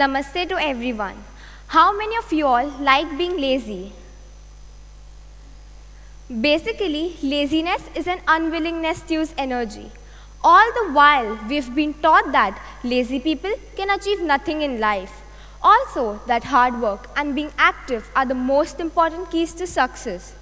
Namaste to everyone. How many of you all like being lazy? Basically, laziness is an unwillingness to use energy. All the while, we've been taught that lazy people can achieve nothing in life. Also, that hard work and being active are the most important keys to success.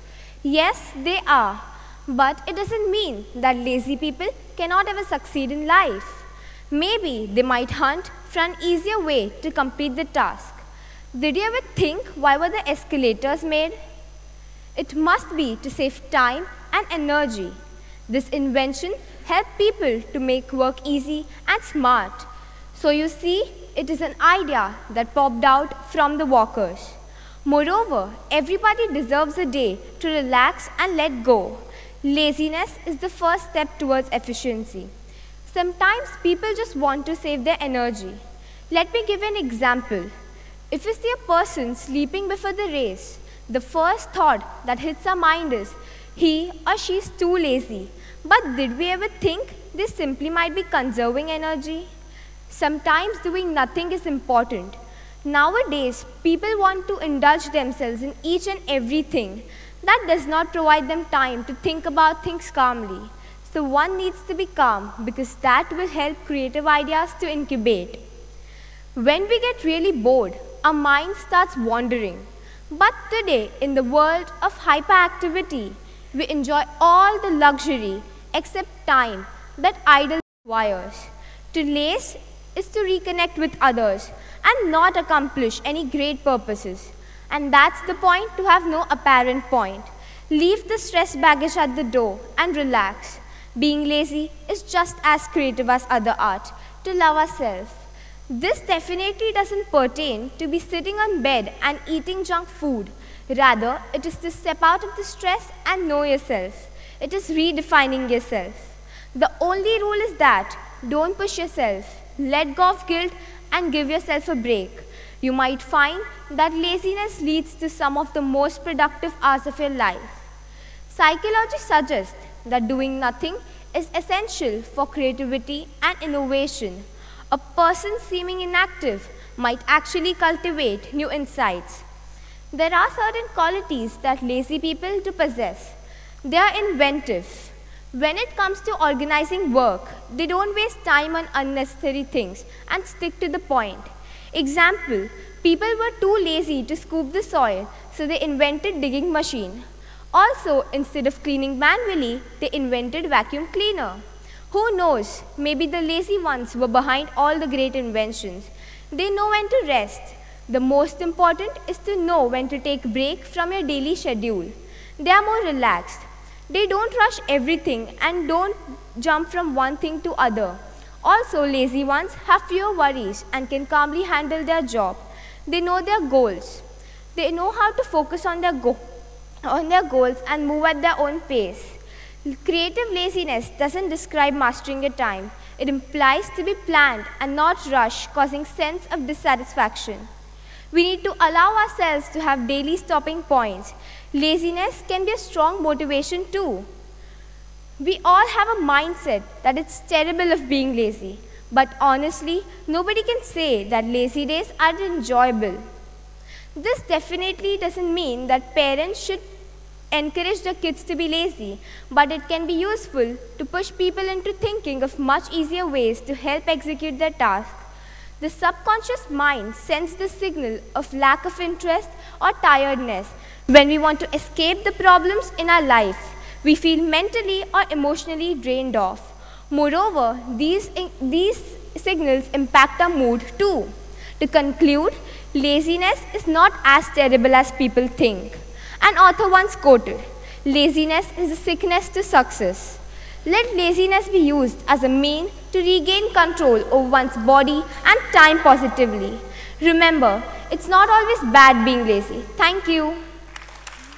Yes, they are. But it doesn't mean that lazy people cannot ever succeed in life. Maybe they might hunt for an easier way to complete the task. Did you ever think why were the escalators made? It must be to save time and energy. This invention helped people to make work easy and smart. So you see, it is an idea that popped out from the walkers. Moreover, everybody deserves a day to relax and let go. Laziness is the first step towards efficiency. Sometimes people just want to save their energy. Let me give an example. If you see a person sleeping before the race, the first thought that hits our mind is, he or she is too lazy. But did we ever think this simply might be conserving energy? Sometimes doing nothing is important. Nowadays, people want to indulge themselves in each and everything. That does not provide them time to think about things calmly. So one needs to be calm because that will help creative ideas to incubate. When we get really bored, our mind starts wandering. But today, in the world of hyperactivity, we enjoy all the luxury except time that idle requires. To lace is to reconnect with others and not accomplish any great purposes. And that's the point to have no apparent point. Leave the stress baggage at the door and relax. Being lazy is just as creative as other art, to love ourselves. This definitely doesn't pertain to be sitting on bed and eating junk food. Rather, it is to step out of the stress and know yourself. It is redefining yourself. The only rule is that don't push yourself. Let go of guilt and give yourself a break. You might find that laziness leads to some of the most productive hours of your life. Psychology suggests that doing nothing is essential for creativity and innovation. A person seeming inactive might actually cultivate new insights. There are certain qualities that lazy people do possess. They are inventive. When it comes to organizing work, they don't waste time on unnecessary things and stick to the point. Example, people were too lazy to scoop the soil, so they invented digging machine. Also, instead of cleaning manually, they invented vacuum cleaner. Who knows, maybe the lazy ones were behind all the great inventions. They know when to rest. The most important is to know when to take break from your daily schedule. They are more relaxed. They don't rush everything and don't jump from one thing to other. Also, lazy ones have fewer worries and can calmly handle their job. They know their goals. They know how to focus on their goals on their goals and move at their own pace. Creative laziness doesn't describe mastering your time. It implies to be planned and not rushed, causing sense of dissatisfaction. We need to allow ourselves to have daily stopping points. Laziness can be a strong motivation too. We all have a mindset that it's terrible of being lazy. But honestly, nobody can say that lazy days are enjoyable. This definitely doesn't mean that parents should encourage their kids to be lazy, but it can be useful to push people into thinking of much easier ways to help execute their task. The subconscious mind sends the signal of lack of interest or tiredness when we want to escape the problems in our life. We feel mentally or emotionally drained off. Moreover, these, these signals impact our mood too. To conclude, laziness is not as terrible as people think. An author once quoted, laziness is a sickness to success. Let laziness be used as a mean to regain control over one's body and time positively. Remember, it's not always bad being lazy. Thank you.